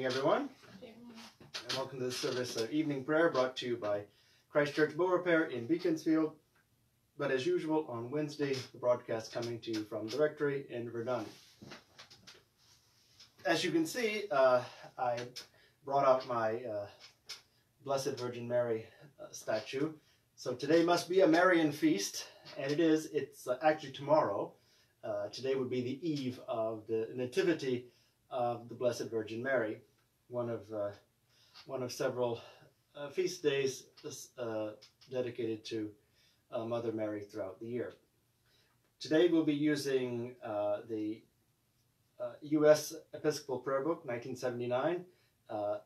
Good evening, everyone, and welcome to the service of evening prayer brought to you by Christ Church Beaurepaire in Beaconsfield. But as usual, on Wednesday, the broadcast coming to you from the rectory in Verdun. As you can see, uh, I brought out my uh, Blessed Virgin Mary uh, statue. So today must be a Marian feast, and it is. It's uh, actually tomorrow. Uh, today would be the eve of the Nativity of the Blessed Virgin Mary, one of uh, one of several uh, feast days uh, dedicated to uh, Mother Mary throughout the year. Today we'll be using uh, the U.S. Episcopal Prayer Book, 1979,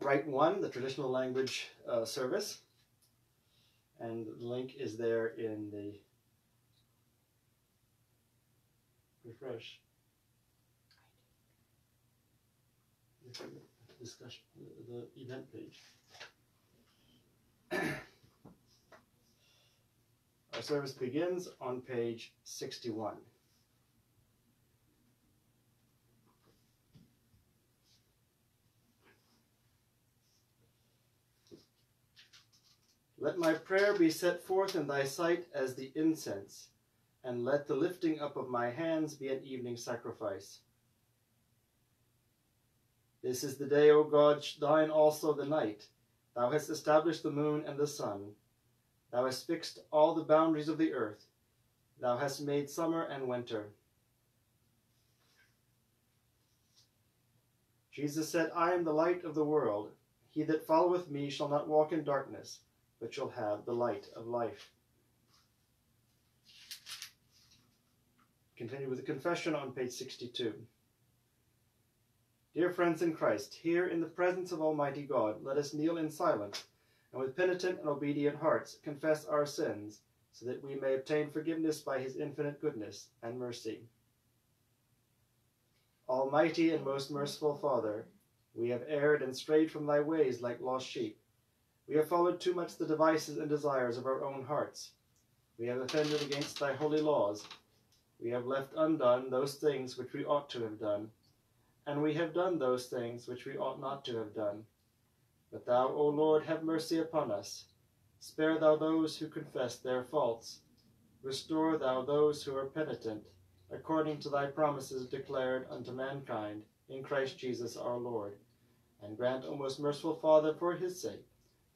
Rite One, the traditional language service, and the link is there in the refresh. Discussion, the, event page. Our service begins on page 61. Let my prayer be set forth in thy sight as the incense, and let the lifting up of my hands be an evening sacrifice. This is the day, O God, thine also the night. Thou hast established the moon and the sun. Thou hast fixed all the boundaries of the earth. Thou hast made summer and winter. Jesus said, I am the light of the world. He that followeth me shall not walk in darkness, but shall have the light of life. Continue with the confession on page 62. Dear friends in Christ, here in the presence of Almighty God, let us kneel in silence, and with penitent and obedient hearts confess our sins, so that we may obtain forgiveness by his infinite goodness and mercy. Almighty and most merciful Father, we have erred and strayed from thy ways like lost sheep. We have followed too much the devices and desires of our own hearts. We have offended against thy holy laws. We have left undone those things which we ought to have done and we have done those things which we ought not to have done. But thou, O Lord, have mercy upon us. Spare thou those who confess their faults. Restore thou those who are penitent, according to thy promises declared unto mankind in Christ Jesus our Lord. And grant, O most merciful Father, for his sake,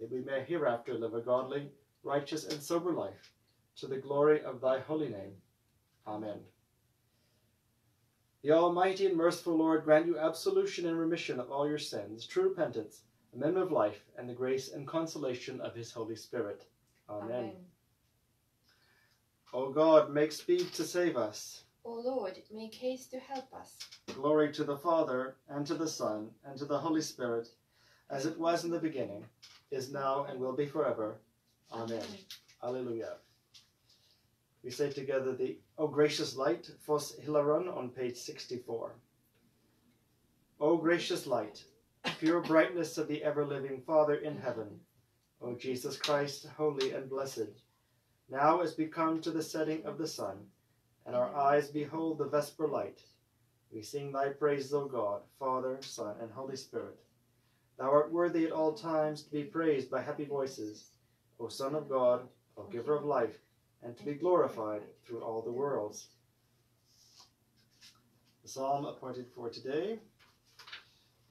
that we may hereafter live a godly, righteous, and sober life, to the glory of thy holy name. Amen. The Almighty and merciful Lord grant you absolution and remission of all your sins, true repentance, amendment of life, and the grace and consolation of his Holy Spirit. Amen. Amen. O God, make speed to save us. O Lord, make haste to help us. Glory to the Father, and to the Son, and to the Holy Spirit, as it was in the beginning, is now, and will be forever. Amen. Amen. Alleluia. We say together the O gracious light, Phos Hilaron on page 64. O gracious light, pure brightness of the ever-living Father in heaven, O Jesus Christ, holy and blessed, now as we come to the setting of the sun, and our eyes behold the vesper light, we sing thy praises, O God, Father, Son, and Holy Spirit. Thou art worthy at all times to be praised by happy voices, O Son of God, O Giver of life, and to be glorified through all the worlds. The psalm appointed for today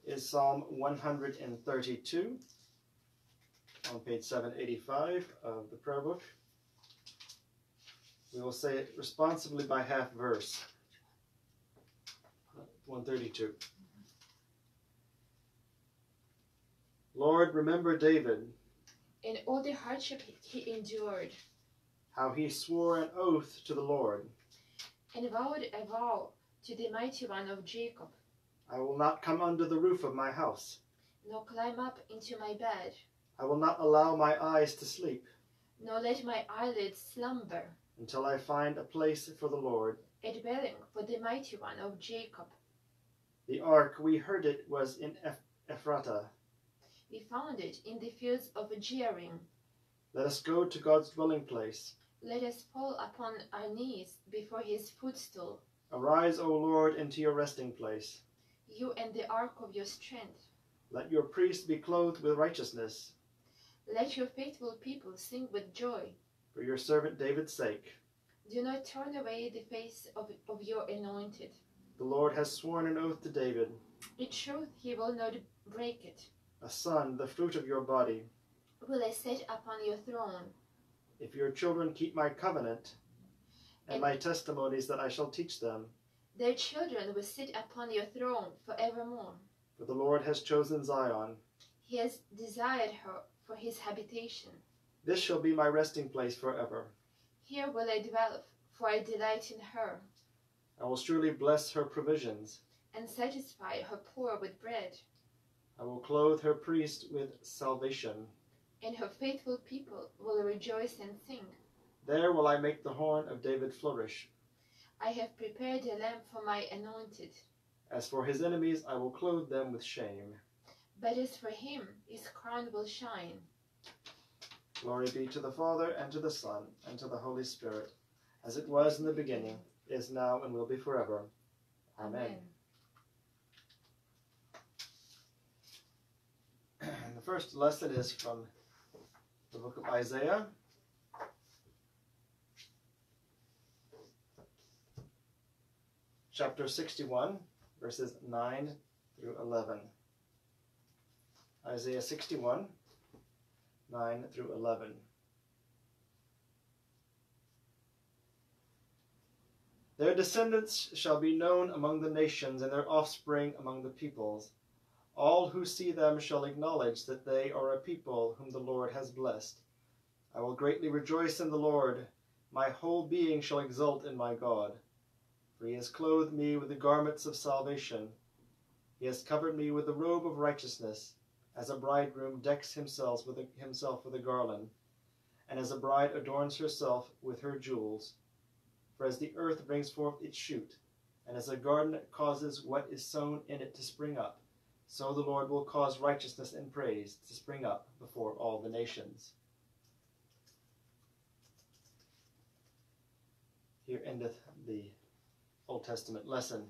is Psalm 132 on page 785 of the prayer book. We will say it responsibly by half verse. 132. Lord, remember David. In all the hardship he endured how he swore an oath to the Lord, and vowed a vow to the mighty one of Jacob. I will not come under the roof of my house, nor climb up into my bed. I will not allow my eyes to sleep, nor let my eyelids slumber, until I find a place for the Lord, a dwelling for the mighty one of Jacob. The ark, we heard it, was in Eph- Ephratah. We found it in the fields of Jearim. Let us go to God's dwelling place. Let us fall upon our knees before his footstool. Arise, O Lord, into your resting place. You and the ark of your strength. Let your priests be clothed with righteousness Let your faithful people sing with joy. for your servant David's sake. Do not turn away the face of, of your anointed. The Lord has sworn an oath to David, In truth, he will not break it. a son, the fruit of your body. Will I set upon your throne? If your children keep my covenant and my testimonies that I shall teach them, Their children will sit upon your throne forevermore. for the Lord has chosen Zion. He has desired her for his habitation. This shall be my resting place forever. Here will I dwell, for I delight in her, I will surely bless her provisions. and satisfy her poor with bread, I will clothe her priest with salvation. And her faithful people will rejoice and sing. There will I make the horn of David flourish. I have prepared a lamp for my anointed, As for his enemies, I will clothe them with shame. but as for him, his crown will shine. Glory be to the Father, and to the Son, and to the Holy Spirit, as it was in the beginning, is now, and will be forever. Amen. the first lesson is from the book of Isaiah. Chapter 61, verses 9 through 11. Isaiah 61, 9 through 11. Their descendants shall be known among the nations, and their offspring among the peoples. All who see them shall acknowledge that they are a people whom the Lord has blessed. I will greatly rejoice in the Lord. My whole being shall exult in my God. For he has clothed me with the garments of salvation. He has covered me with the robe of righteousness, as a bridegroom decks himself with a, himself with a garland, and as a bride adorns herself with her jewels. For as the earth brings forth its shoot, and as a garden causes what is sown in it to spring up, so the Lord will cause righteousness and praise to spring up before all the nations. Here endeth the Old Testament lesson.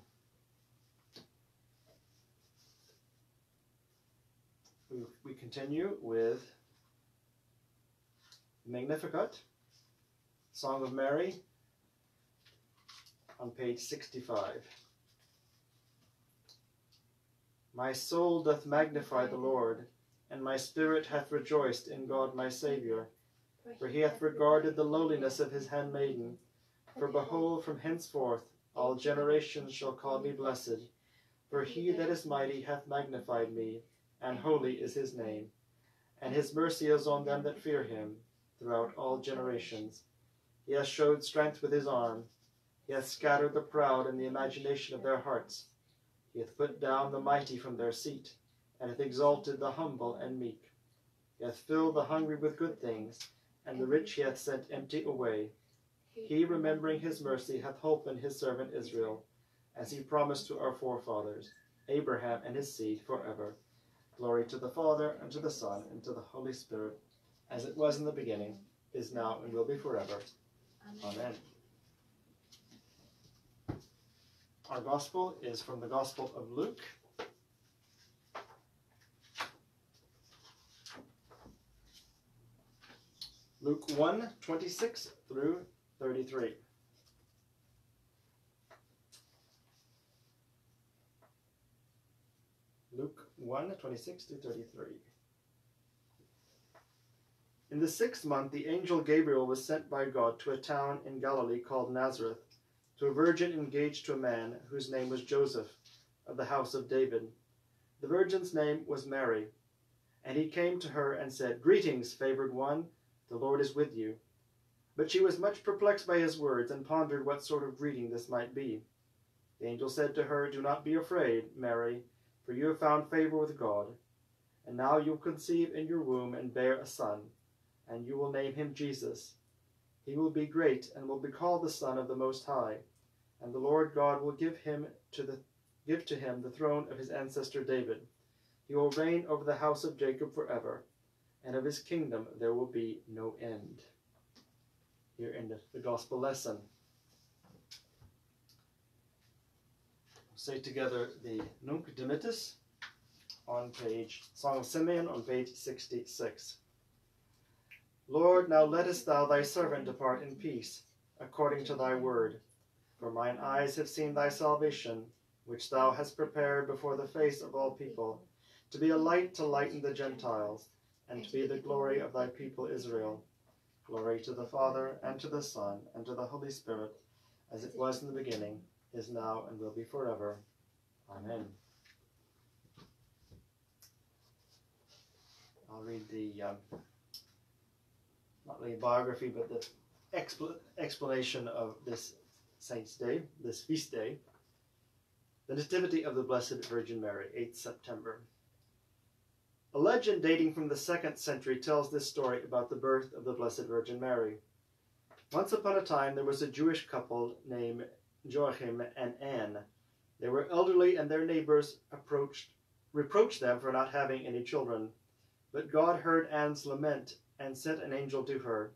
We, continue with Magnificat, Song of Mary, on page 65. My soul doth magnify the Lord, and my spirit hath rejoiced in God my Saviour. For he hath regarded the lowliness of his handmaiden. For behold, from henceforth all generations shall call me blessed. For he that is mighty hath magnified me, and holy is his name. And his mercy is on them that fear him throughout all generations. He hath showed strength with his arm. He hath scattered the proud in the imagination of their hearts. He hath put down the mighty from their seat, and hath exalted the humble and meek. He hath filled the hungry with good things, and the rich he hath sent empty away. He, remembering his mercy, hath holpen his servant Israel, as he promised to our forefathers, Abraham and his seed forever. Glory to the Father, and to the Son, and to the Holy Spirit, as it was in the beginning, is now, and will be forever. Amen. Our gospel is from the Gospel of Luke. Luke 1 26 through 33. Luke 1 26 to 33. In the sixth month, the angel Gabriel was sent by God to a town in Galilee called Nazareth, to a virgin engaged to a man whose name was Joseph, of the house of David. The virgin's name was Mary. And he came to her and said, Greetings, favored one, the Lord is with you. But she was much perplexed by his words, and pondered what sort of greeting this might be. The angel said to her, Do not be afraid, Mary, for you have found favor with God. And now you will conceive in your womb and bear a son, and you will name him Jesus. He will be great, and will be called the Son of the Most High. And the Lord God will give him to the give to him the throne of his ancestor David. He will reign over the house of Jacob forever, and of his kingdom there will be no end. Here endeth the gospel lesson. Say together the Nunc Dimittis. on page Song of Simeon on page 66. Lord, now lettest thou thy servant depart in peace, according to thy word. For mine eyes have seen thy salvation, which thou hast prepared before the face of all people, to be a light to lighten the Gentiles, and to be the glory of thy people Israel. Glory to the Father, and to the Son, and to the Holy Spirit, as it was in the beginning, is now, and will be forever. Amen. I'll read the, um, not really biography, but the expl- explanation of this Saint's Day, this feast day. The Nativity of the Blessed Virgin Mary, 8th September. A legend dating from the second century tells this story about the birth of the Blessed Virgin Mary. Once upon a time, there was a Jewish couple named Joachim and Anne. They were elderly, and their neighbors approached, reproached them for not having any children. But God heard Anne's lament and sent an angel to her.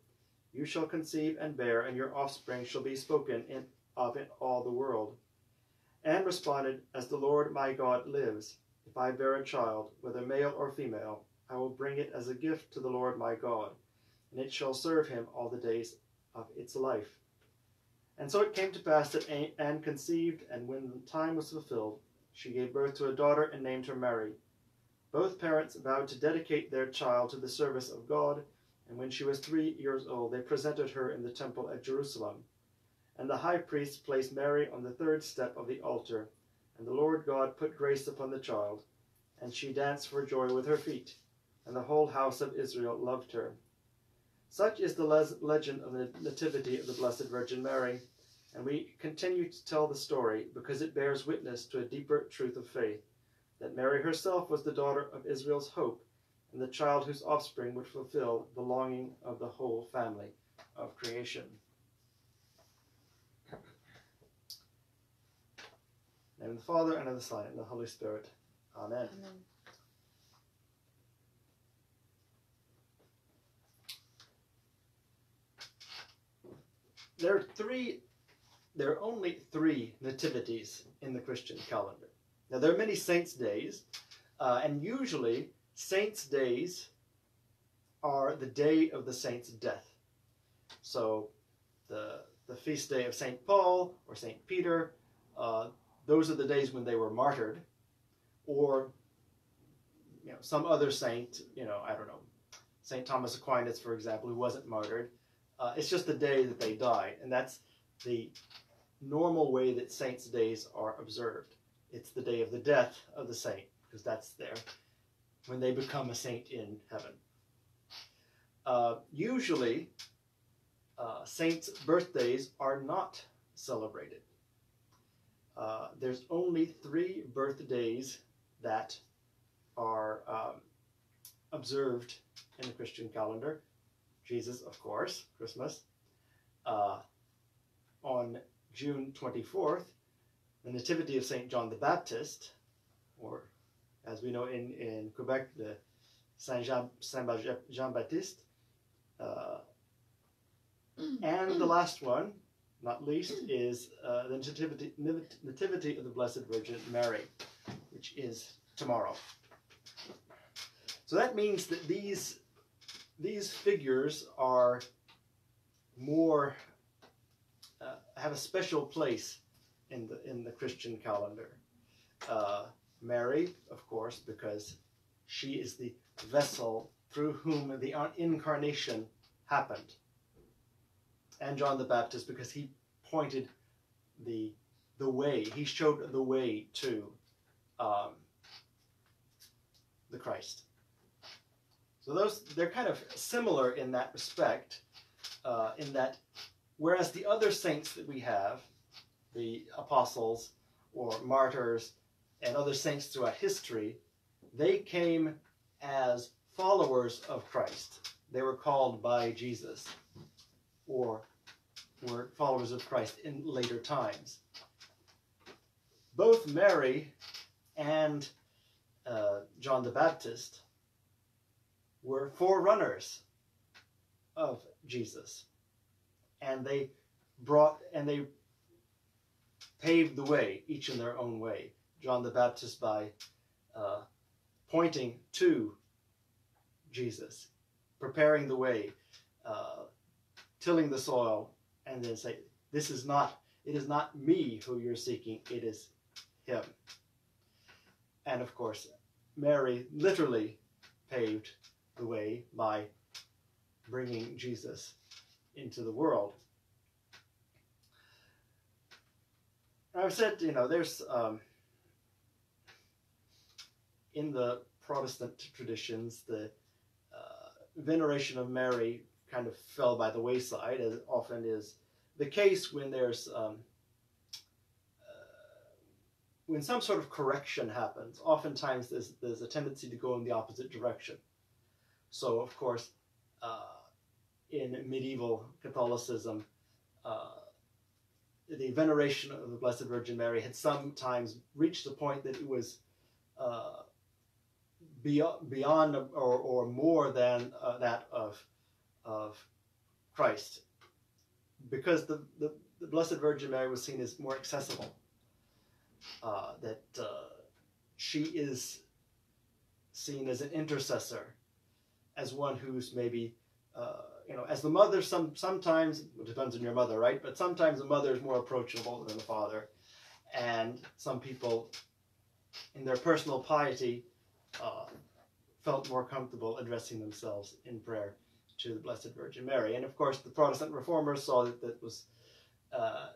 You shall conceive and bear, and your offspring shall be spoken in, of in all the world. Anne responded, As the Lord my God lives, if I bear a child, whether male or female, I will bring it as a gift to the Lord my God, and it shall serve him all the days of its life. And so it came to pass that Anne conceived, and when the time was fulfilled, she gave birth to a daughter and named her Mary. Both parents vowed to dedicate their child to the service of God, and when she was three years old, they presented her in the temple at Jerusalem. And the high priest placed Mary on the third step of the altar, and the Lord God put grace upon the child, and she danced for joy with her feet, and the whole house of Israel loved her. Such is the le- legend of the Nativity of the Blessed Virgin Mary, and we continue to tell the story because it bears witness to a deeper truth of faith that Mary herself was the daughter of Israel's hope and the child whose offspring would fulfill the longing of the whole family of creation. name of the Father, and of the Son, and of the Holy Spirit. Amen. Amen. There are three, there are only three nativities in the Christian calendar. Now, there are many saints' days, uh, and usually saints' days are the day of the saint's death. So, the the feast day of Saint Paul or Saint Peter, uh, those are the days when they were martyred, or you know some other saint, you know I don't know, Saint Thomas Aquinas, for example, who wasn't martyred. Uh, it's just the day that they died, and that's the normal way that saints' days are observed. It's the day of the death of the saint, because that's there when they become a saint in heaven. Uh, usually, uh, saints' birthdays are not celebrated. Uh, there's only three birthdays that are um, observed in the Christian calendar. Jesus, of course, Christmas. Uh, on June 24th, the Nativity of St. John the Baptist, or as we know in, in Quebec, the Saint Jean, Saint Jean Baptiste. Uh, and the last one, not least, is uh, the nativity, nativity of the Blessed Virgin Mary, which is tomorrow. So that means that these these figures are more uh, have a special place in the in the Christian calendar. Uh, Mary, of course, because she is the vessel through whom the incarnation happened. And John the Baptist, because he pointed the the way, he showed the way to um, the Christ. So those they're kind of similar in that respect, uh, in that whereas the other saints that we have, the apostles or martyrs and other saints throughout history, they came as followers of Christ. They were called by Jesus or were followers of Christ in later times. Both Mary and uh, John the Baptist were forerunners of Jesus. And they brought and they paved the way, each in their own way. John the Baptist by uh, pointing to Jesus, preparing the way, uh, tilling the soil, and then say, "This is not. It is not me who you're seeking. It is Him." And of course, Mary literally paved the way by bringing Jesus into the world. I've said, you know, there's um, in the Protestant traditions, the uh, veneration of Mary kind of fell by the wayside, as often is the case when there's um, uh, when some sort of correction happens. Oftentimes, there's there's a tendency to go in the opposite direction. So, of course, uh, in medieval Catholicism. Uh, the veneration of the Blessed Virgin Mary had sometimes reached the point that it was uh, beyond, beyond or, or more than uh, that of, of Christ. Because the, the, the, Blessed Virgin Mary was seen as more accessible. Uh, that uh, she is seen as an intercessor, as one who's maybe uh, you know, as the mother, some sometimes it depends on your mother, right? But sometimes the mother is more approachable than the father, and some people, in their personal piety, uh, felt more comfortable addressing themselves in prayer to the Blessed Virgin Mary. And of course, the Protestant reformers saw that that was. Uh,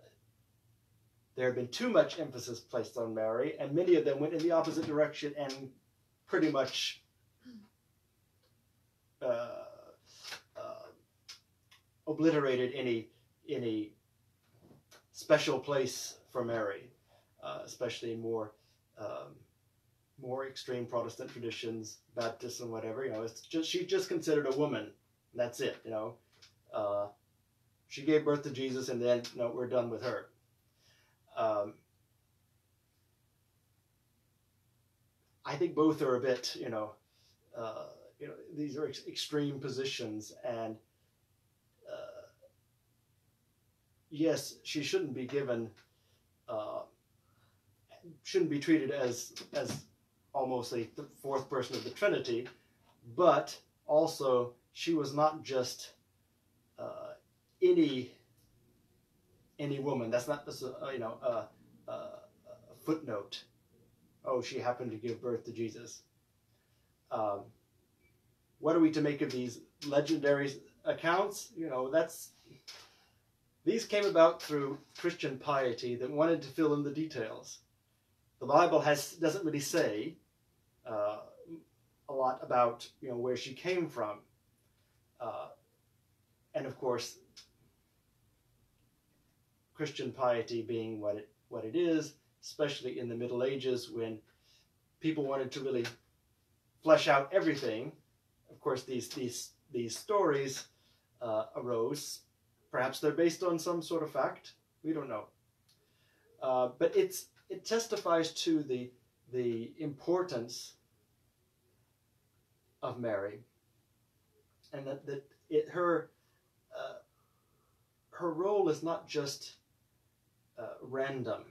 there had been too much emphasis placed on Mary, and many of them went in the opposite direction and pretty much uh, obliterated any any special place for Mary, uh, especially in more um, more extreme Protestant traditions, Baptists and whatever. You know, it's just she's just considered a woman. That's it. You know, uh, she gave birth to Jesus, and then no, we're done with her. Um, I think both are a bit, you know, uh, you know, these are ex- extreme positions, and yes, she shouldn't be given, uh, shouldn't be treated as as almost a fourth person of the Trinity, but also she was not just uh, any any woman. That's not just a, you know a, a, a, footnote. Oh, she happened to give birth to Jesus. Um, what are we to make of these legendary accounts? You know, that's these came about through Christian piety that wanted to fill in the details. The Bible has doesn't really say uh, a lot about you know where she came from, uh, and of course, Christian piety being what it what it is, especially in the Middle Ages when people wanted to really flesh out everything. Of course, these these these stories uh, arose Perhaps they're based on some sort of fact. We don't know. Uh, but it's it testifies to the the importance of Mary, and that that it her uh, her role is not just uh, random.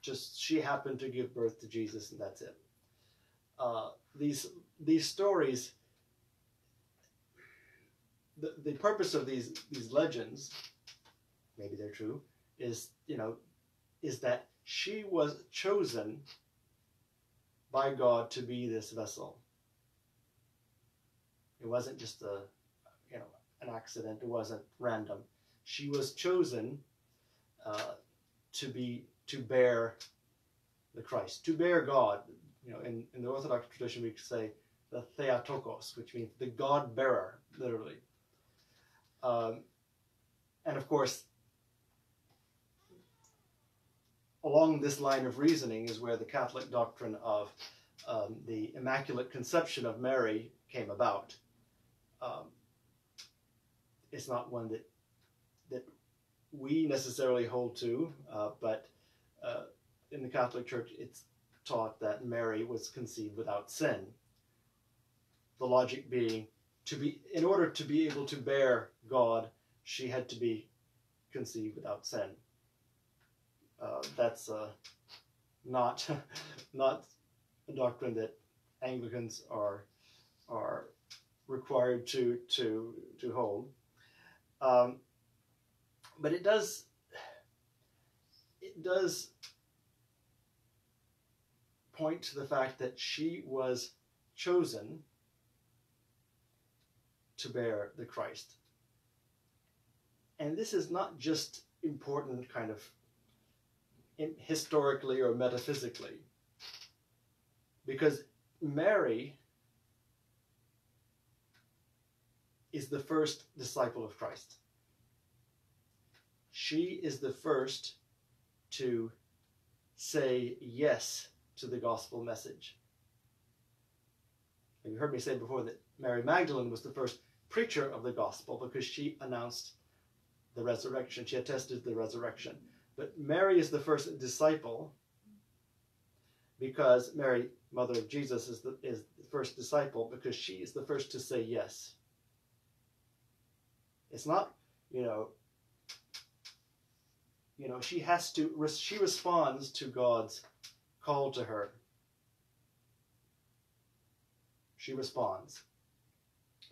Just she happened to give birth to Jesus, and that's it. Uh, these these stories the, the purpose of these these legends, maybe they're true, is you know, is that she was chosen by God to be this vessel. It wasn't just a you know an accident. It wasn't random. She was chosen uh, to be to bear the Christ, to bear God. You know, in, in the Orthodox tradition, we say the Theotokos, which means the God bearer, literally. Um, and of course, along this line of reasoning is where the Catholic doctrine of um, the Immaculate Conception of Mary came about. Um, it's not one that that we necessarily hold to, uh, but uh, in the Catholic Church, it's taught that Mary was conceived without sin. The logic being to be in order to be able to bear God, she had to be conceived without sin. Uh, that's uh, not not a doctrine that Anglicans are are required to to to hold. Um, but it does it does point to the fact that she was chosen to bear the Christ. And this is not just important kind of in, historically or metaphysically. Because Mary is the first disciple of Christ. She is the first to say yes to the gospel message. And you heard me say before that Mary Magdalene was the first preacher of the gospel because she announced the resurrection. She attested the resurrection. But Mary is the first disciple because Mary, mother of Jesus, is the, is the first disciple because she is the first to say yes. It's not, you know, you know, she has to, she responds to God's call to her. She responds.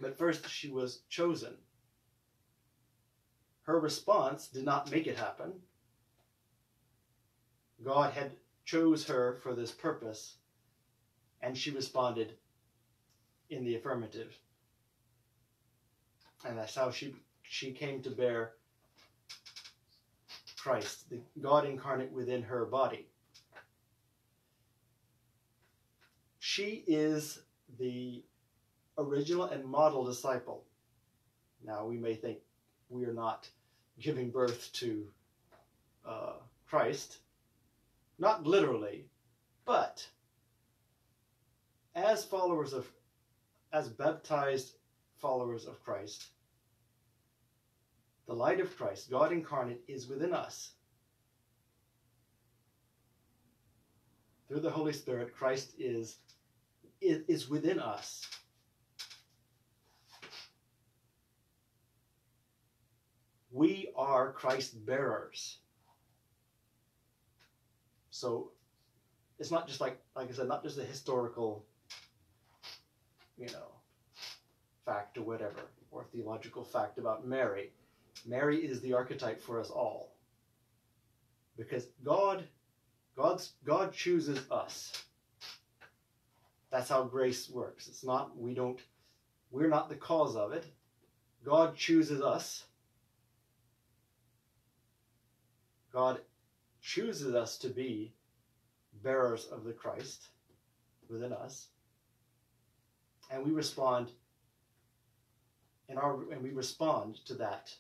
But first, she was chosen. Her response did not make it happen. God had chose her for this purpose, and she responded in the affirmative. And that's how she she came to bear Christ, the God incarnate within her body. She is the original and model disciple. Now, we may think we are not giving birth to uh, Christ, not literally, but as followers of, as baptized followers of Christ, the light of Christ, God incarnate, is within us. Through the Holy Spirit, Christ is, is, within us. We are Christ bearers. So it's not just like, like I said, not just a historical, you know, fact or whatever, or theological fact about Mary. Mary is the archetype for us all. Because God, God's, God chooses us. That's how grace works. It's not, we don't, we're not the cause of it. God chooses us. God chooses us to be bearers of the Christ within us. And we respond in our and we respond to that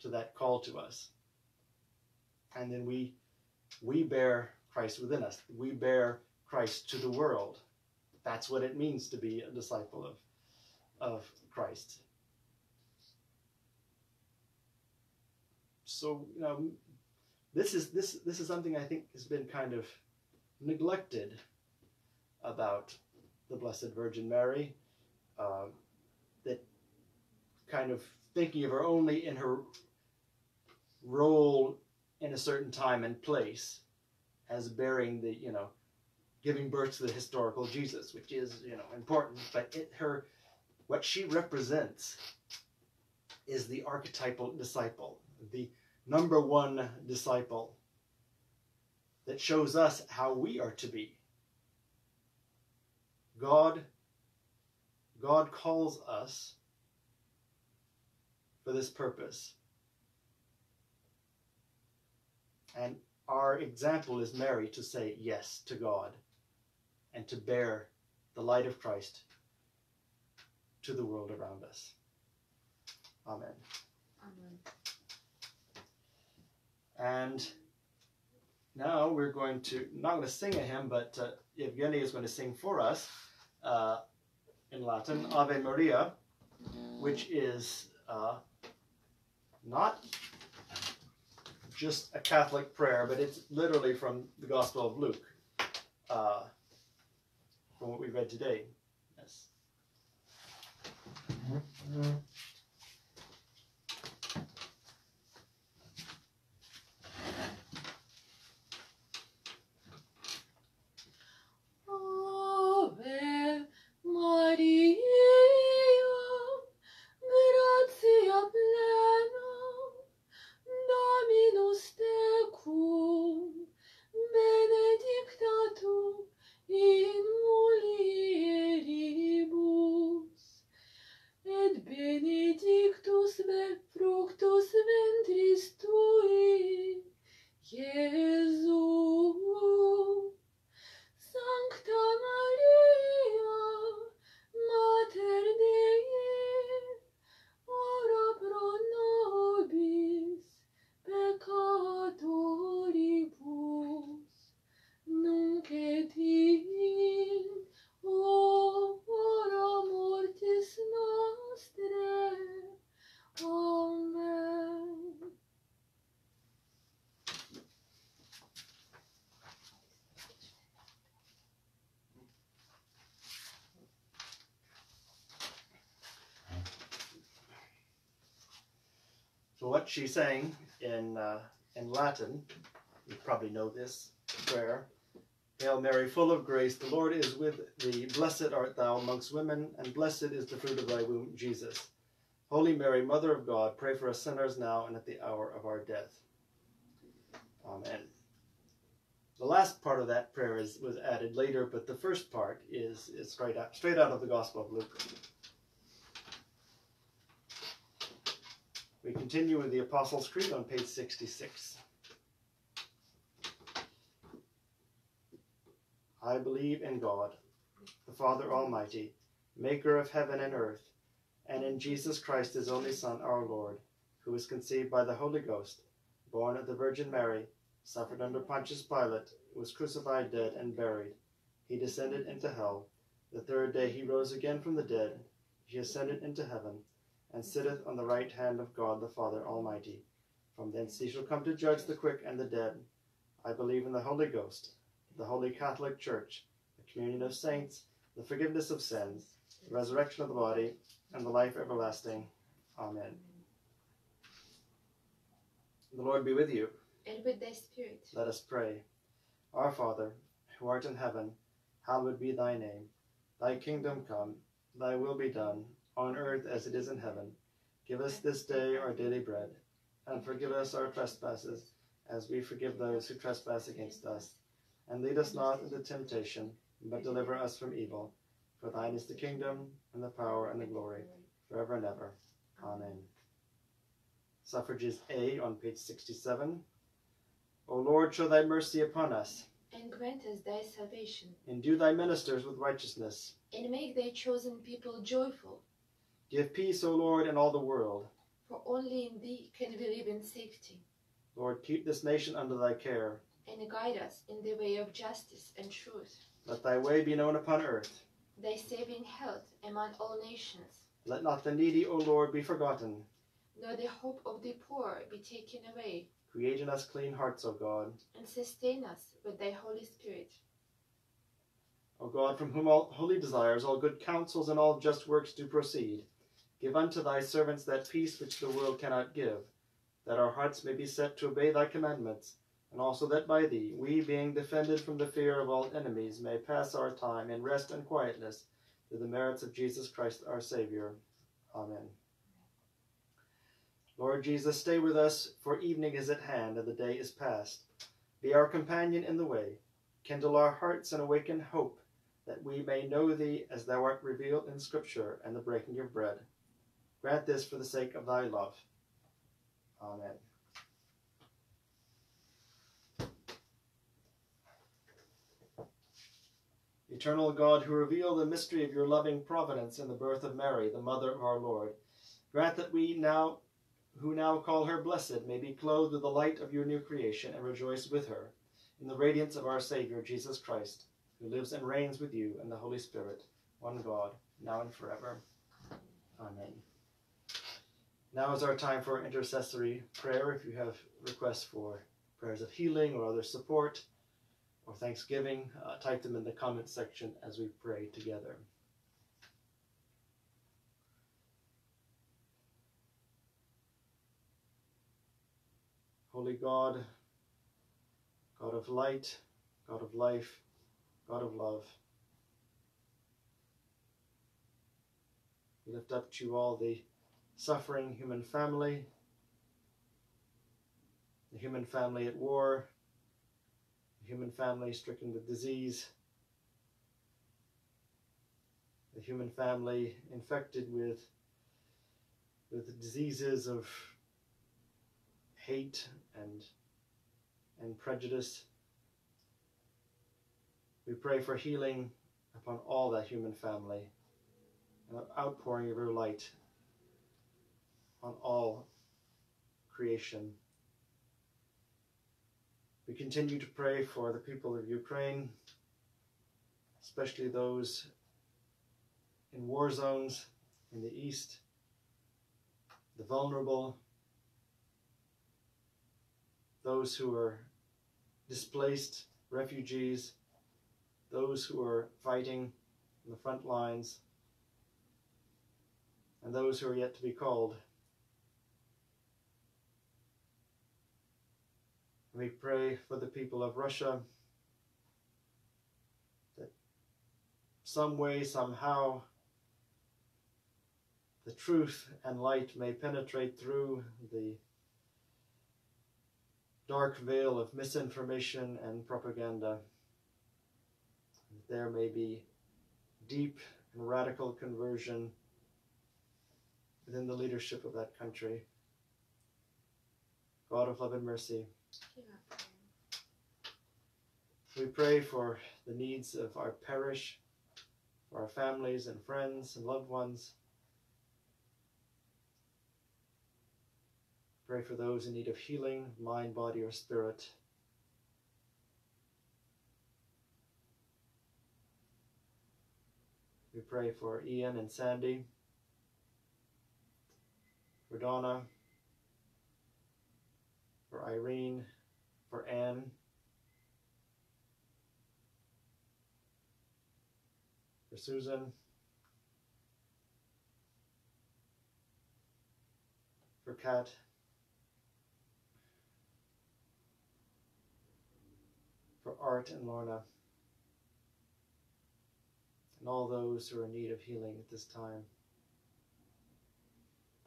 to that call to us. And then we we bear Christ within us. We bear Christ to the world. That's what it means to be a disciple of, of Christ. So, you know, this is this this is something I think has been kind of neglected about the Blessed Virgin Mary. Uh, that kind of thinking of her only in her role in a certain time and place as bearing the you know giving birth to the historical Jesus, which is you know important, but it, her what she represents is the archetypal disciple, the number one disciple that shows us how we are to be. God God calls us for this purpose. And our example is Mary to say yes to God and to bear the light of Christ to the world around us. Amen. And now we're going to, not going to sing a hymn, but uh, Evgeny is going to sing for us uh, in Latin, Ave Maria, which is uh, not just a Catholic prayer, but it's literally from the Gospel of Luke, uh, from what we read today. Yes. Ave She's saying in uh, in Latin, you probably know this prayer. Hail Mary, full of grace, the Lord is with thee. Blessed art thou amongst women, and blessed is the fruit of thy womb, Jesus. Holy Mary, Mother of God, pray for us sinners now and at the hour of our death. Amen. The last part of that prayer is, was added later, but the first part is, is straight out straight out of the Gospel of Luke. We continue with the Apostles' Creed on page 66. I believe in God, the Father Almighty, maker of heaven and earth, and in Jesus Christ, his only Son, our Lord, who was conceived by the Holy Ghost, born of the Virgin Mary, suffered under Pontius Pilate, was crucified, dead, and buried. He descended into hell. The third day he rose again from the dead. He ascended into heaven, and sitteth on the right hand of God the Father Almighty. From thence he shall come to judge the quick and the dead. I believe in the Holy Ghost, the Holy Catholic Church, the communion of saints, the forgiveness of sins, the resurrection of the body, and the life everlasting. Amen. The Lord be with you. And with thy spirit. Let us pray. Our Father, who art in heaven, hallowed be thy name. Thy kingdom come, thy will be done, on earth as it is in heaven. Give us this day our daily bread, and forgive us our trespasses, as we forgive those who trespass against us. And lead us not into temptation, but deliver us from evil. For thine is the kingdom, and the power, and the glory, forever and ever. Amen. Suffrages A on page 67. O Lord, show thy mercy upon us. And grant us thy salvation. Endue thy ministers with righteousness. And make thy chosen people joyful. Give peace, O Lord, in all the world. For only in thee can we live in safety. Lord, keep this nation under thy care. And guide us in the way of justice and truth. Let thy way be known upon earth. Thy saving health among all nations. Let not the needy, O Lord, be forgotten. Nor the hope of the poor be taken away. Create in us clean hearts, O God. And sustain us with thy Holy Spirit. O God, from whom all holy desires, all good counsels, and all just works do proceed, give unto thy servants that peace which the world cannot give, that our hearts may be set to obey thy commandments, and also that by thee, we, being defended from the fear of all enemies, may pass our time in rest and quietness, through the merits of Jesus Christ our Saviour. Amen. Lord Jesus, stay with us, for evening is at hand and the day is past. Be our companion in the way. Kindle our hearts and awaken hope, that we may know thee as thou art revealed in Scripture and the breaking of bread. Grant this for the sake of thy love. Amen. Eternal God, who reveal the mystery of your loving providence in the birth of Mary, the mother of our Lord, grant that we now who now call her blessed may be clothed with the light of your new creation and rejoice with her in the radiance of our Savior Jesus Christ, who lives and reigns with you and the Holy Spirit, one God, now and forever. Amen. Now is our time for intercessory prayer. If you have requests for prayers of healing or other support or thanksgiving, uh, type them in the comment section as we pray together. Holy God, God of light, God of life, God of love, we lift up to you all the suffering human family, the human family at war, the human family stricken with disease, the human family infected with, with diseases of hate and, and prejudice. We pray for healing upon all that human family an outpouring of your light on all creation. We continue to pray for the people of Ukraine, especially those in war zones in the east, the vulnerable, those who are displaced, refugees, those who are fighting in the front lines, and those who are yet to be called. We pray for the people of Russia that some way, somehow, the truth and light may penetrate through the dark veil of misinformation and propaganda. There may be deep and radical conversion within the leadership of that country. God of love and mercy. We pray for the needs of our parish, for our families and friends and loved ones. Pray for those in need of healing, mind, body, or spirit. We pray for Ian and Sandy, for Donna, for Irene, for Anne, for Susan, for Kat, for Art and Lorna, and all those who are in need of healing at this time.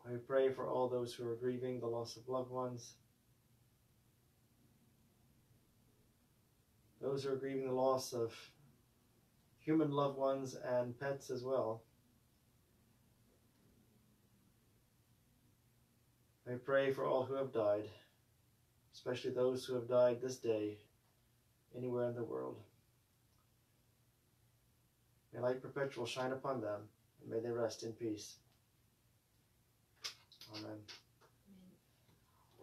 I pray for all those who are grieving the loss of loved ones. Those who are grieving the loss of human loved ones and pets as well. I pray for all who have died, especially those who have died this day anywhere in the world. May light perpetual shine upon them, and may they rest in peace. Amen.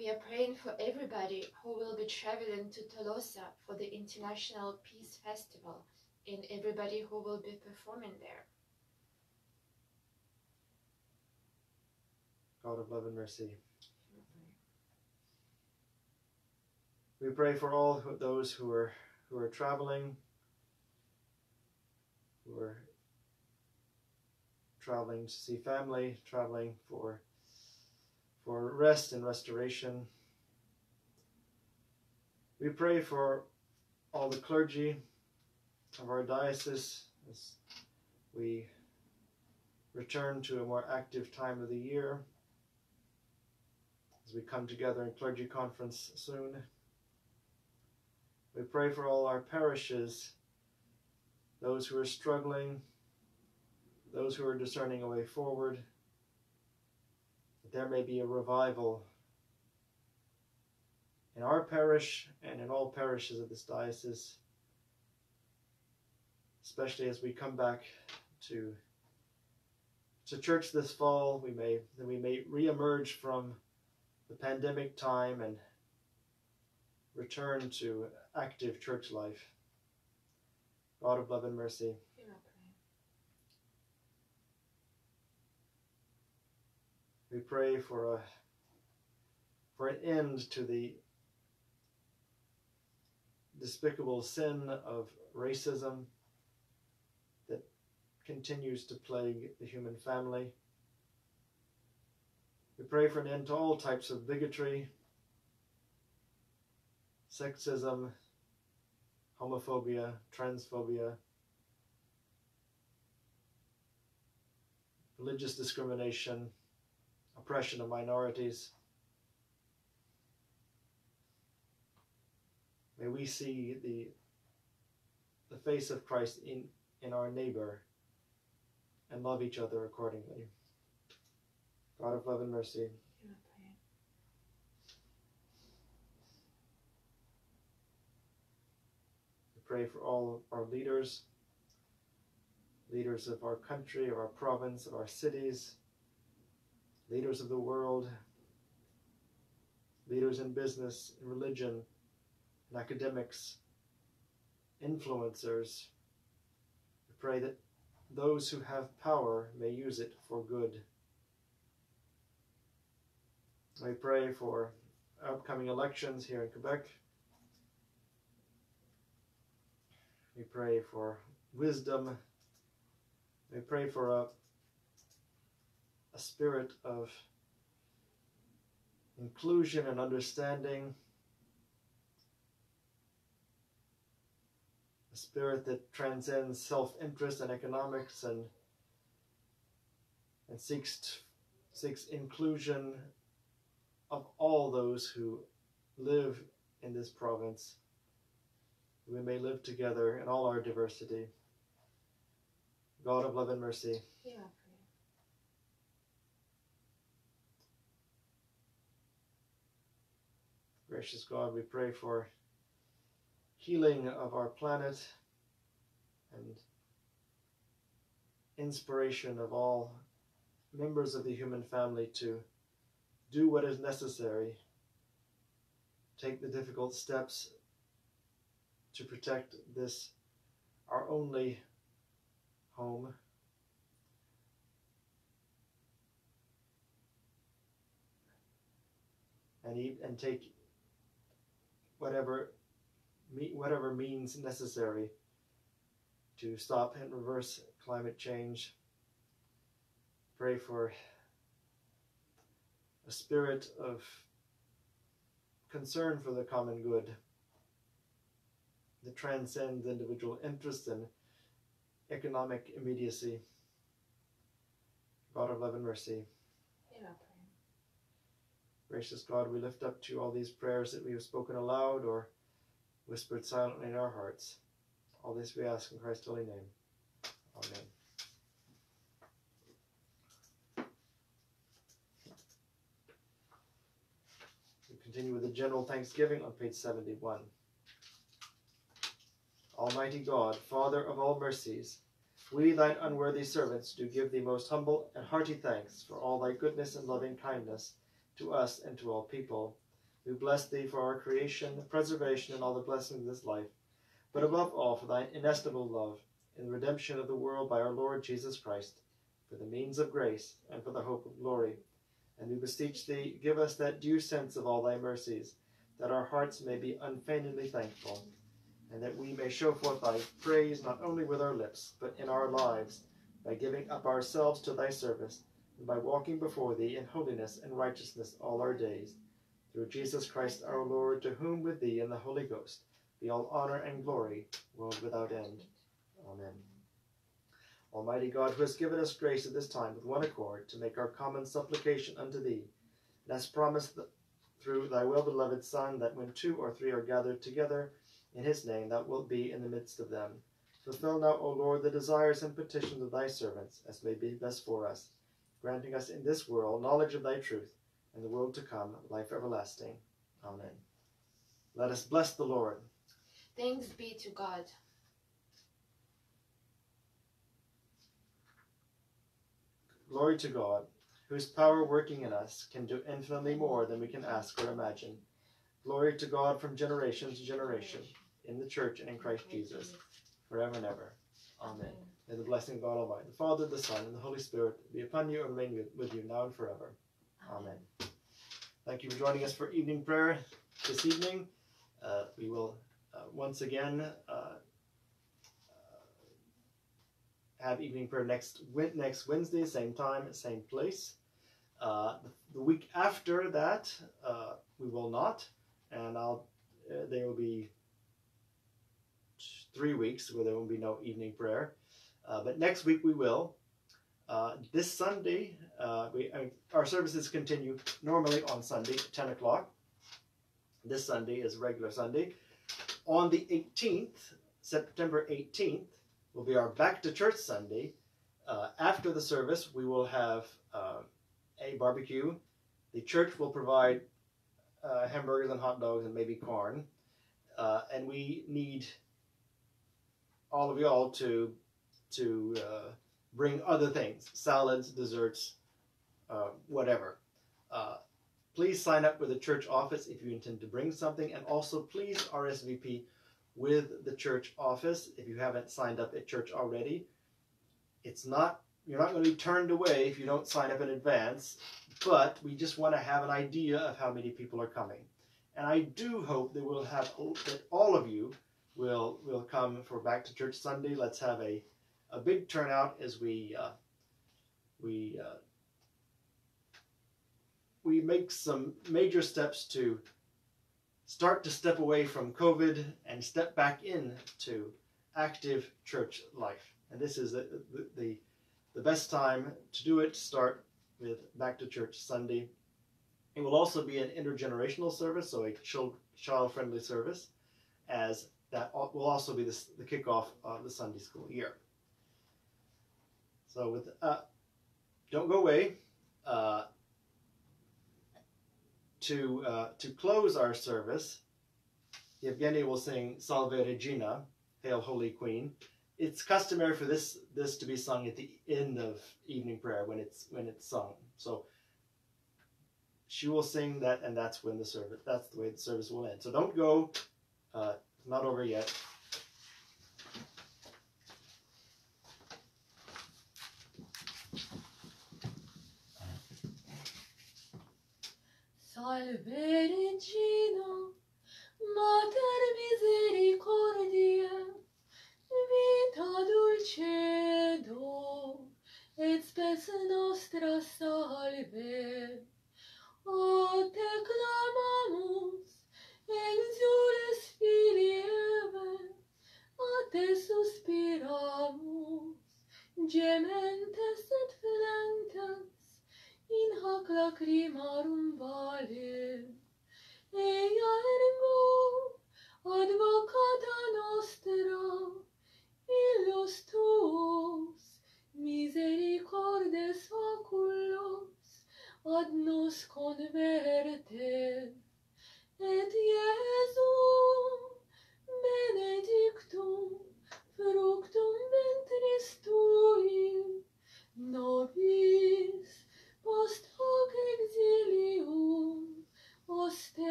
We are praying for everybody who will be traveling to Tolosa for the International Peace Festival and everybody who will be performing there. God of love and mercy. Hear our prayer. We pray for all those who are who are traveling, who are traveling to see family, traveling for for rest and restoration. We pray for all the clergy of our diocese as we return to a more active time of the year, as we come together in clergy conference soon. We pray for all our parishes, those who are struggling, those who are discerning a way forward, there may be a revival in our parish and in all parishes of this diocese, especially as we come back to to church this fall. We may that we may reemerge from the pandemic time and return to active church life. God of love and mercy, Hear our prayer. We pray for a for an end to the despicable sin of racism that continues to plague the human family. We pray for an end to all types of bigotry, sexism, homophobia, transphobia, religious discrimination, oppression of minorities. May we see the the face of Christ in, in our neighbor and love each other accordingly. God of love and mercy, we pray for all our leaders, leaders of our country, of our province, of our cities, leaders of the world, leaders in business, in religion, in academics, influencers. We pray that those who have power may use it for good. We pray for upcoming elections here in Quebec. We pray for wisdom. We pray for a, a spirit of inclusion and understanding, a spirit that transcends self-interest and economics and and seeks seeks inclusion of all those who live in this province. We may live together in all our diversity. God of love and mercy. Yeah. Gracious God, we pray for healing of our planet and inspiration of all members of the human family to do what is necessary, take the difficult steps to protect this, our only home. And, e- and take whatever whatever means necessary to stop and reverse climate change. Pray for a spirit of concern for the common good that transcends individual interests and economic immediacy. God of love and mercy. Gracious God, we lift up to you all these prayers that we have spoken aloud or whispered silently in our hearts. All this we ask in Christ's holy name. Amen. We continue with the general thanksgiving on page 71. Almighty God, Father of all mercies, we, thine unworthy servants, do give thee most humble and hearty thanks for all thy goodness and loving kindness to us and to all people. We bless thee for our creation, preservation, and all the blessings of this life, but above all for thy inestimable love in the redemption of the world by our Lord Jesus Christ, for the means of grace and for the hope of glory. And we beseech thee, give us that due sense of all thy mercies, that our hearts may be unfeignedly thankful, and that we may show forth thy praise not only with our lips, but in our lives, by giving up ourselves to thy service, and by walking before thee in holiness and righteousness all our days. Through Jesus Christ our Lord, to whom with thee and the Holy Ghost be all honor and glory, world without end. Amen. Almighty God, who has given us grace at this time with one accord to make our common supplication unto thee, and hast promised th- through thy well-beloved Son that when two or three are gathered together in his name, thou wilt be in the midst of them. Fulfill now, O Lord, the desires and petitions of thy servants, as may be best for us, granting us in this world knowledge of thy truth, and the world to come life everlasting. Amen. Let us bless the Lord. Thanks be to God. Glory to God, whose power working in us can do infinitely more than we can ask or imagine. Glory to God from generation to generation, in the church and in Christ Jesus, forever and ever. Amen. May the blessing of God Almighty, the Father, the Son, and the Holy Spirit be upon you and remain with- you now and forever. Amen. Thank you for joining us for evening prayer this evening. Uh, we will uh, once again uh, uh, have evening prayer next next Wednesday, same time, same place. Uh, the, the week after that, uh, we will not, and I'll there will be three weeks where there will be no evening prayer. Uh, but next week we will. Uh, this Sunday, uh, we our services continue normally on Sunday, ten o'clock. This Sunday is regular Sunday. On the 18th, September 18th, will be our Back to Church Sunday. Uh, after the service, we will have uh, a barbecue. The church will provide uh, hamburgers and hot dogs and maybe corn. Uh, and we need all of y'all to to uh, bring other things, salads, desserts, uh, whatever. Uh, please sign up with the church office if you intend to bring something, and also please RSVP with the church office if you haven't signed up at church already. It's not you're not going to be turned away if you don't sign up in advance, but we just want to have an idea of how many people are coming. And I do hope that we'll have that all of you will will come for Back to Church Sunday. Let's have a a big turnout as we uh, we uh, we make some major steps to start to step away from COVID and step back in to active church life. And this is the, the, the, best time to do it. Start with Back to Church Sunday. It will also be an intergenerational service, so a child friendly service, as that will also be the, the kickoff of the Sunday school year. So, with uh, don't go away. Uh, to uh, to close our service, Yevgeny will sing Salve Regina, Hail Holy Queen. It's customary for this this to be sung at the end of evening prayer when it's when it's sung. So she will sing that, and that's when the service. That's the way the service will end. So don't go. Uh, not over yet. Salve Regina, Mater